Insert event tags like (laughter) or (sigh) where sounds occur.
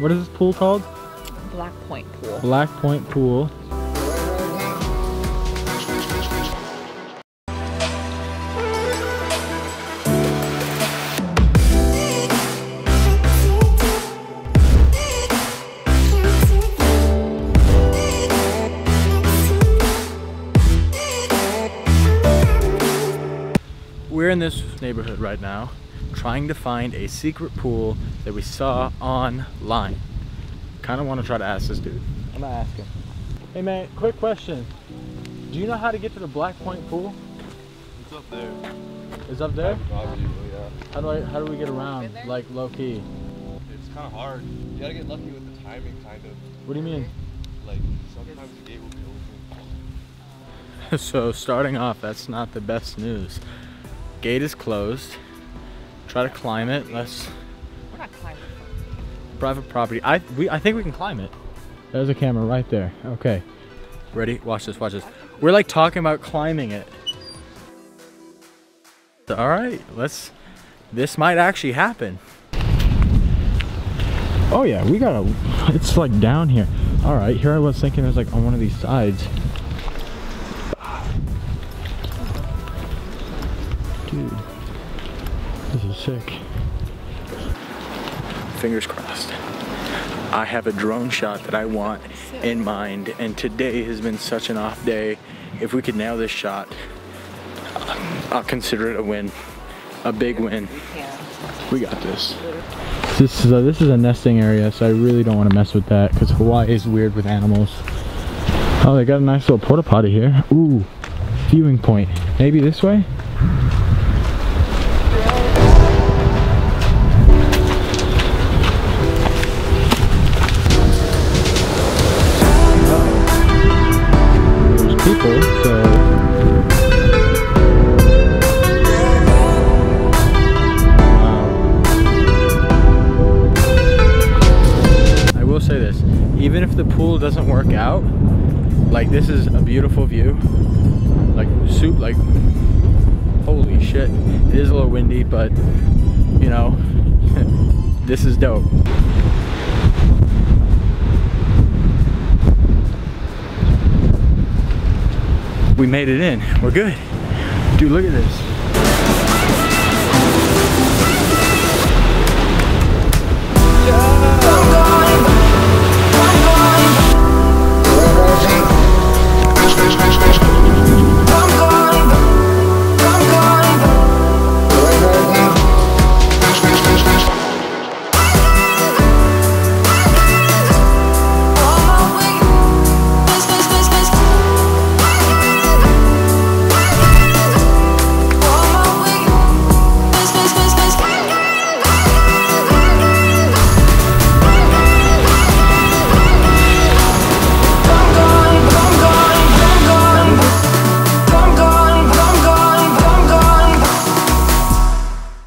What is this pool called? Black Point Pool. Black Point Pool. We're in this neighborhood right now trying to find a secret pool that we saw online. Kind of want to try to ask this dude. I'm gonna ask him. Hey man, quick question. Do you know how to get to the Black Point pool? It's up there. It's up there? Probably, oh, yeah. How do I how do we get around? Like low key. It's kind of hard. You gotta get lucky with the timing, kind of. What do you mean? Like, sometimes the gate will be open. (laughs) so starting off, that's not the best news. Gate is closed. Try to climb it. Let's We're not climbing. private property. I we I think we can climb it. There's a camera right there. Okay. Ready? Watch this, watch this. We're like talking about climbing it. All right, let's this might actually happen. Oh yeah, we gotta (laughs) it's like down here. All right, here I was thinking it was like on one of these sides. Dude, this is sick. Fingers crossed. I have a drone shot that I want in mind, and today has been such an off day. If we could nail this shot, I'll consider it a win, a big win. We got this. This is a, this is a nesting area, so I really don't want to mess with that because Hawaii is weird with animals. Oh, they got a nice little porta potty here. Ooh, viewing point. Maybe this way. People, so I will say this, even if the pool doesn't work out, like this is a beautiful view. Like soup, like holy shit. It is a little windy, but you know, (laughs) this is dope. We made it in, we're good. Dude, look at this.